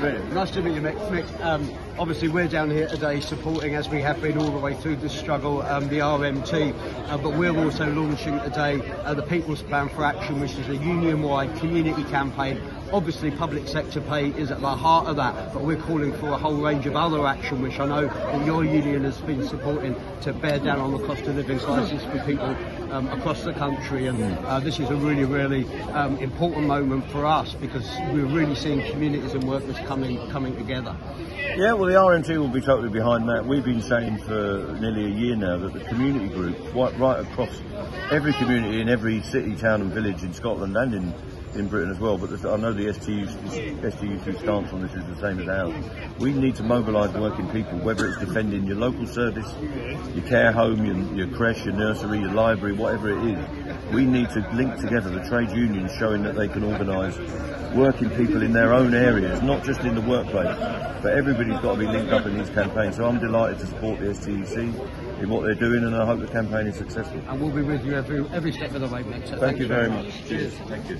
Brilliant. Nice to meet you, Mick. Mick um, obviously, we're down here today supporting, as we have been all the way through the struggle, um, the RMT. Uh, but we're also launching today uh, the People's Plan for Action, which is a union-wide community campaign. Obviously, public sector pay is at the heart of that, but we're calling for a whole range of other action, which I know that your union has been supporting to bear down on the cost of living crisis for people um, across the country. And uh, this is a really, really um, important moment for us because we're really seeing communities and workers coming coming together. Yeah, well, the RMT will be totally behind that. We've been saying for nearly a year now that the community group, right, right across every community in every city, town, and village in Scotland and in in Britain as well, but I know the STU, STU stance on this is the same as ours. We need to mobilise working people, whether it's defending your local service, your care home, your, your creche, your nursery, your library, whatever it is. We need to link together the trade unions showing that they can organise working people in their own areas, not just in the workplace, but everybody's got to be linked up in these campaigns. So I'm delighted to support the STUC in what they're doing, and I hope the campaign is successful. And we'll be with you every every step of the way, mate. So Thank you very much. much. Cheers. Thank you.